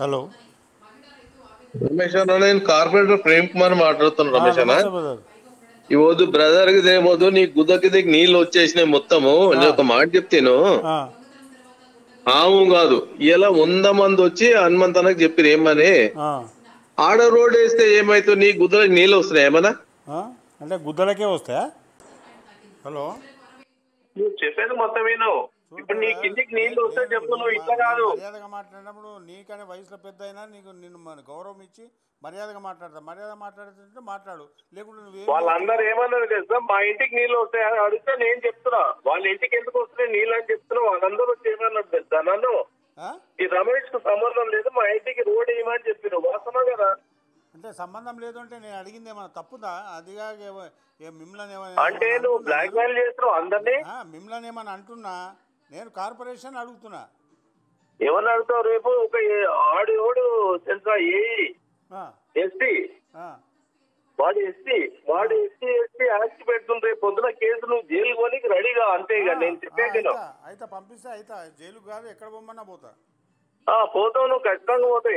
Hello. Ramesh నేను corporator Prem Kumar మాట్లాడుతున్నాను రమేష్ అన్న. ఈ వద్దు బ్రదర్కి ఏమొద్దు నీ గుద్దకి దిగి నీళ్ళు వచ్చేసినాయి మొత్తము. నేను ఒక మాట చెప్తాను. ఆము కాదు ఇలా వంద మంది వచ్చి హనుమంతనకు చెప్పిరు ఏమని? ఆడ రోడ్ వేస్తే ఏమైతే నీ గుద్దలకు నీళ్ళు వస్తున్నాయి ఏమన్నా? అంటే గుద్దలకే వస్తాయా? హలో. నువ్వు చెప్పేది మొత్తం ఇప్పుడు నీ కిందికి నీళ్ళు వస్తే చెప్పు నువ్వు ఇట్లా కాదు. మర్యాదగా మాట్లాడినప్పుడు నీకనే వయసులో పెద్ద అయినా నీకు నిన్ను మన గౌరవం ఇచ్చి మర్యాదగా మాట్లాడతా. మర్యాద మాట్లాడుతుంటే మాట్లాడు. లేకుంటే నువ్వేం వాళ్ళందరూ ఏమన్నారు తెలుసా? మా ఇంటికి నీళ్ళు వస్తాయి అని అడిగితే నేను చెప్తున్నా. వాళ్ళ ఇంటికి ఎందుకు వస్తున్నాయి నీళ్ళు అని చెప్తున్నా. వాళ్ళందరూ వచ్చి ఏమన్నారు తెలుసా? నన్ను? ఈ రమేష్కు సంబంధం లేదు మా ఇంటికి రోడ్ వేయమని చెప్పిన వాస్తవం కదా? అంటే సంబంధం లేదు అంటే నేను అడిగింది ఏమైనా తప్పుదా? అదిగా మిమ్మల్ని ఏమైనా అంటే నువ్వు బ్లాక్ మెయిల్ చేస్తున్నావు అందరినీ? మిమ్మల్ని ఏమైనా అంటున్నా? నేను కార్పొరేషన్ అడుగుతున్నా. ఏమని అడుగుతావు రేపు? ఒక ఆడియోడు తెలుసా? ఏ ఎస్టీ వాడు ఎస్టీ వాడు ఎస్టీ ఎస్టీ యాక్ట్ పెడుతుంది రేపు. పొద్దున కేసు నువ్వు జైలు పోనీకి రెడీగా అంతే ఇక. నేను ఆ, చెప్పాను అయితా పంపిస్తే అయితా. జైలుకు కాదు ఎక్కడ పొమ్మన్నా పోతా. పోతావు నువ్వు ఖచ్చితంగా పోతావు.